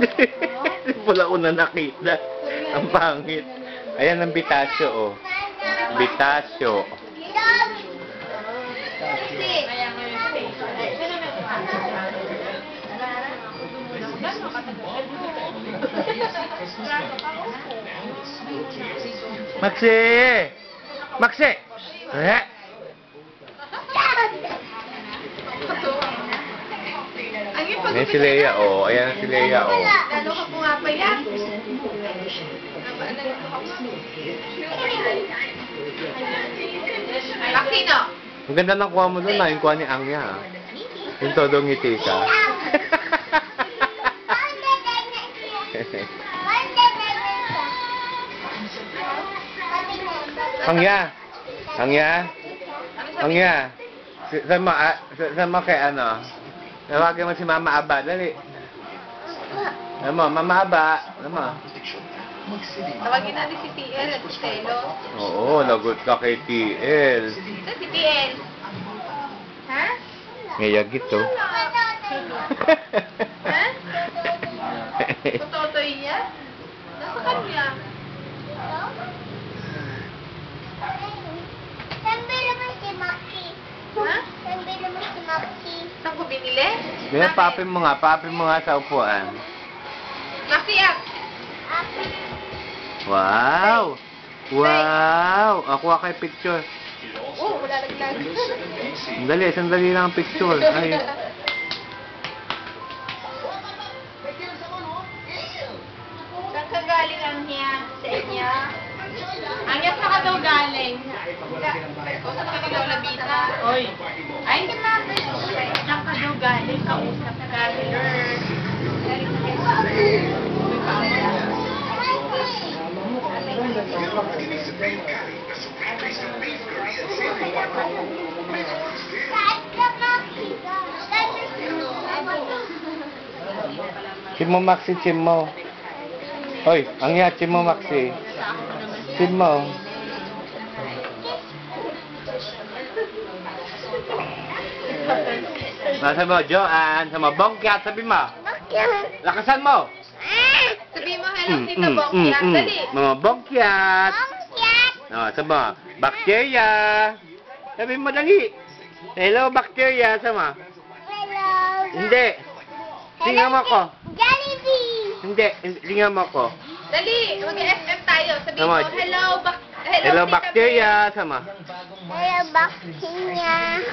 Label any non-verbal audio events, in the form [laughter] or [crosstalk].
[laughs] Wala ko na nakita. Ang pangit. Ayan ang bitasyo, oh. Bitasyo. Maxi! Maxi! Eh? Ayan si Leia, oh. Ayan si Leia, oh. Lalo ka pumapayat. Vaccino. Ang ganda ng kuha mo doon na, yung kuha ni Angya. ah. Yung todo ngiti ka. [laughs] Angya! Angya! Angya! Sama, ah, sa- sama kay ano? Tawagin mo si Mama Aba, dali. Ano mo, Mama Aba. Ano mo? Tawagin natin si TL at si Telo. Oo, lagot ka kay TL. Ito si TL. Ha? Ngayag ito. Ha? Tutotoy niya? Nasa kanya. Saan ko binili? Kaya papin mo nga, papin mo nga sa upuan. Maxi up. Wow! Wow! Ako kay picture. Oh, wala naglag. [laughs] Sandali, sandali lang ang picture. Ay, Saan ka galing ang niya? Sa inyo? Ang niya ka daw galing? O saan ka daw labita? Oy. Ay, hindi na. Saan ka daw galing? Kausap ka Maki? chim mo Maxi, chim mo. Hoy, ang ya, chim mo Maxi. Chim mo. Nasa mo, Joanne. Sa mo, bongkat, sabi mo. Bakit? Lakasan mo. Ah! Sabi mo, hello, Mm, Tita mm, mm, mm. Dali. Mga bongkat. Bongkat! Oh, sabi mo, bacteria. Sabi mo, dali. Hello, bacteria. Sabi mo. Hello. Hindi. Tingnan mo ko. Jollibee! Hindi, tingnan mo ko. Dali, mag-FM tayo. Sabi mo, hello, bak hello, Hello, bacteria. Sama. Hello. Bacteria.